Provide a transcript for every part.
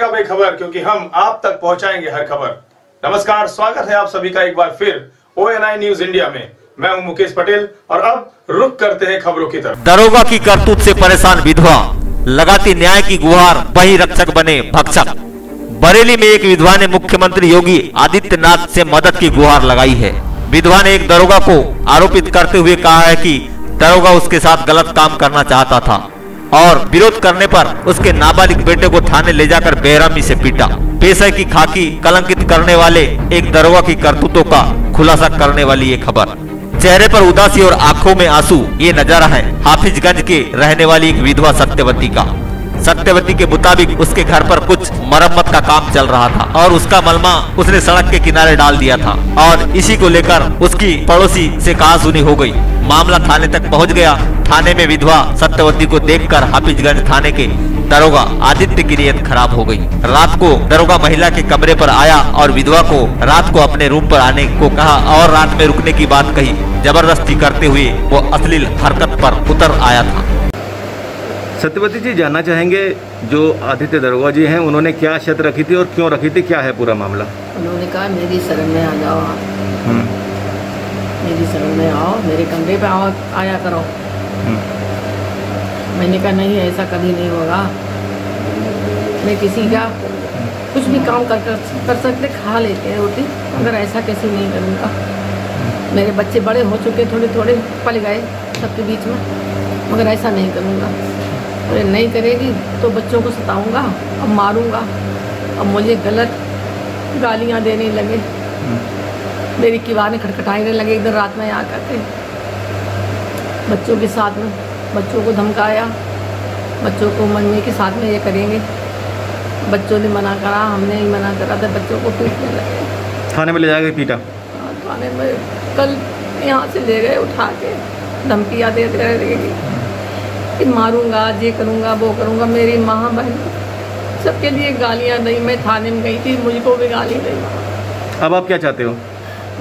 खबर, क्योंकि हम आप तक पहुंचाएँगे हर खबर। नमस्कार, स्वागत है आप सभी का एक बार फिर ओ न्यूज़ इंडिया में। मैं हूँ मुकेश पटेल, और अब रुक करते हैं खबरों की तरफ़। दरोगा की करतूत से परेशान विधवा। लगाती न्याय की गुहार, वही रक्षक बने भक्षक। बरेली में एक विधवा ने मुख्यमंत्री योगी आदित्यनाथ से मदद की गुहार लगाई है। विधवा ने एक दरोगा को आरोपित करते हुए कहा है कि दरोगा उसके साथ गलत काम करना चाहता था। और विरोध करने पर उसके नाबालिग बेटे को थाने ले जाकर बेरहमी से पीटा। पेशे की खाकी कलंकित करने वाले एक दरोगा की करतूतों का खुलासा करने वाली ये खबर। चेहरे पर उदासी और आँखों में आँसू, ये नज़ारा है हाफिजगंज के रहने वाली एक विधवा सत्यवती का। सत्यवती के मुताबिक उसके घर पर कुछ मरम्मत का काम चल रहा था और उसका मलमा उसने सड़क के किनारे डाल दिया था और इसी को लेकर उसकी पड़ोसी से कहा सुनी हो गई। मामला थाने तक पहुँच गया थाने में विधवा सत्यवती को देखकर हाफिजगंज थाने के दरोगा आदित्य की नीयत खराब हो गई। रात को दरोगा महिला के कमरे पर आया और विधवा को रात को अपने रूम पर आने को कहा और रात में रुकने की बात कही। ज़बरदस्ती करते हुए वो अश्लील हरकत पर उतर आया था। सत्यवती जी जानना चाहेंगे जो आदित्य दरोगा जी हैं उन्होंने क्या शर्त रखी थी और क्यों रखी थी? क्या है पूरा मामला? उन्होंने कहा मेरी शरण में आ जाओ आप। हम्म, मेरी शरण में आओ मेरे कमरे पे आओ आया करो। मैंने कहा नहीं ऐसा कभी नहीं होगा। मैं किसी का कुछ भी काम कर कर, कर सकते खा लेते हैं रोटी मगर ऐसा कैसे नहीं करूँगा? मेरे बच्चे बड़े हो चुके थोड़े थोड़े पल गए सबके बीच में मगर ऐसा नहीं करूँगा। अरे नहीं करेगी तो बच्चों को सताऊँगा अब मारूँगा। अब मुझे गलत गालियाँ देने लगे। मेरी किवाने खटखटाने लगे इधर रात में आ करके बच्चों के साथ में बच्चों को धमकाया बच्चों को मम्मी के साथ में ये करेंगे। बच्चों ने मना करा हमने ही मना करा था बच्चों को पीटने लगे। थाने में ले जाकर पीटा? हाँ, थाने में कल यहाँ से ले गए उठा के धमकियाँ रहे कि मारूँगा ये करूँगा वो करूँगा मेरी माँ बहन सबके लिए गालियाँ दी मैं थाने में गई थी मुझको भी गाली दी अब आप क्या चाहते हो?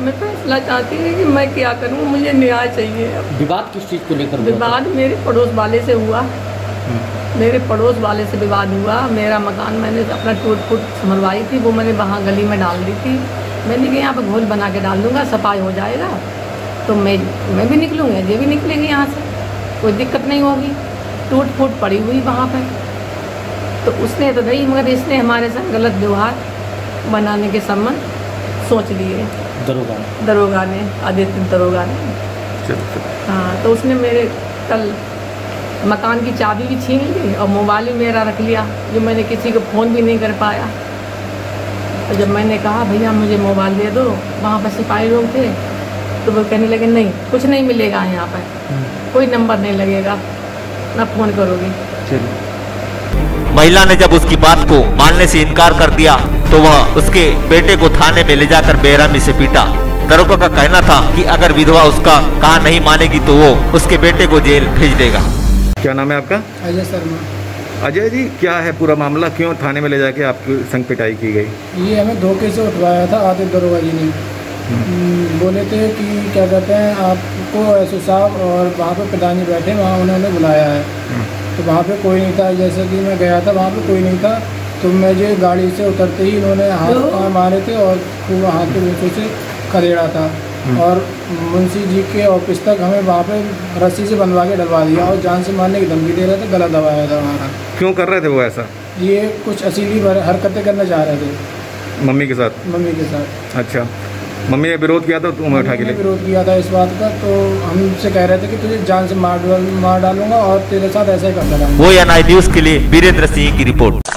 मैं फैसला चाहती हूँ कि मैं क्या करूँ मुझे न्याय चाहिए। विवाद किस चीज़ को लेकर विवाद मेरे पड़ोस वाले से हुआ। मेरे पड़ोस वाले से विवाद हुआ। मेरा मकान मैंने अपना टूट फूट समरवाई थी वो मैंने वहाँ गली में डाल दी थी। मैंने कहा यहाँ पर घोल बना के डाल दूँगा सफ़ाई हो जाएगा। तो मैं मैं भी निकलूँगा ये भी निकलेंगे यहाँ से। कोई दिक्कत नहीं होगी। टूट फूट पड़ी हुई वहाँ पर तो उसने तो नहीं मगर इसने हमारे साथ गलत व्यवहार बनाने के संबंध सोच लिए। दरोगा दरोगा ने आदित्य दरोगा ने। हाँ तो उसने मेरे कल मकान की चाबी भी छीन ली और मोबाइल भी मेरा रख लिया जो मैंने किसी को फ़ोन भी नहीं कर पाया। तो जब मैंने कहा भैया मुझे मोबाइल दे दो वहाँ पर सिपाही लोग थे। तो वो कहने लगे नहीं कुछ नहीं मिलेगा यहाँ पर। कोई नंबर नहीं लगेगा ना फ़ोन करोगे। महिला ने जब उसकी बात को मानने से इनकार कर दिया तो वह उसके बेटे को थाने में ले जाकर बेरहमी से पीटा। दरोगा का कहना था कि अगर विधवा उसका कहा नहीं मानेगी तो वो उसके बेटे को जेल भेज देगा। क्या नाम है आपका? अजय शर्मा। अजय जी क्या है पूरा मामला? क्यों थाने में ले जाके आपकी संग पिटाई की गई? ये हमें धोखे से उठवाया था आदित्य दरोगा जी ने। हम्म, बोले थे कि क्या कहते हैं आपको एस साहब और वहाँ पे प्रधान जी बैठे वहाँ उन्होंने बुलाया है। तो वहाँ पे कोई नहीं था जैसे कि मैं गया था वहाँ पे कोई नहीं था। तो मुझे गाड़ी से उतरते ही इन्होंने हाथ पाँव मारे थे और खूब हाथ के ऊँचों से खदेड़ा था। और मुंशी जी के ऑफ़िस तक हमें वहाँ पे रस्सी से बनवा के डलवा दिया और जान से मारने की धमकी दे रहे थे गला दबाया था हमारा। क्यों कर रहे थे वो ऐसा? ये कुछ असीली हरकतें करना चाह रहे थे। मम्मी के साथ? मम्मी के साथ। अच्छा। मम्मी ने विरोध किया था तुम्हें उठा के मैंने ले विरोध किया था इस बात का तो हमसे कह रहे थे कि तुझे जान से मार मार डालूँगा और तेरे साथ ऐसा ही करता रहूँगा। वो या न्यूज़ के लिए वीरेंद्र सिंह की रिपोर्ट।